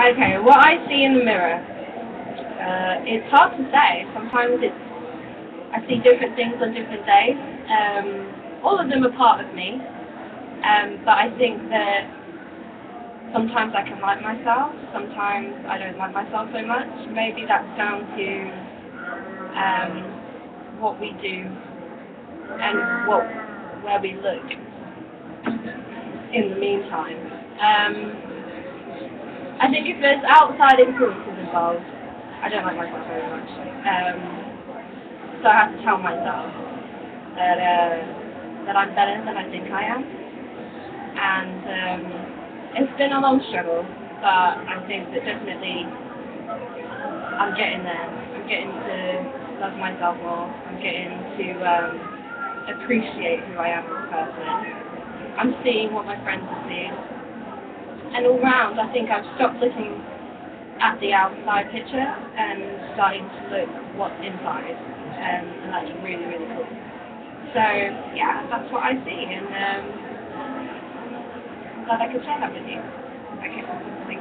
Okay, what I see in the mirror, uh, it's hard to say. Sometimes it's, I see different things on different days. Um, all of them are part of me, um, but I think that sometimes I can like myself, sometimes I don't like myself so much. Maybe that's down to um, what we do and what where we look in the meantime. Um, I think if there's outside influences involved, I don't like myself very much. Um, so I have to tell myself that uh, that I'm better than I think I am. And um, it's been a long struggle, but I think that definitely I'm getting there. I'm getting to love myself more. I'm getting to um, appreciate who I am as a person. I'm seeing what my friends are seeing and all round, I think I've stopped looking at the outside picture and starting to look what's inside, um, and that's really, really cool. So, yeah, that's what I see, and um, I'm glad I could share that with you. Okay, thank you.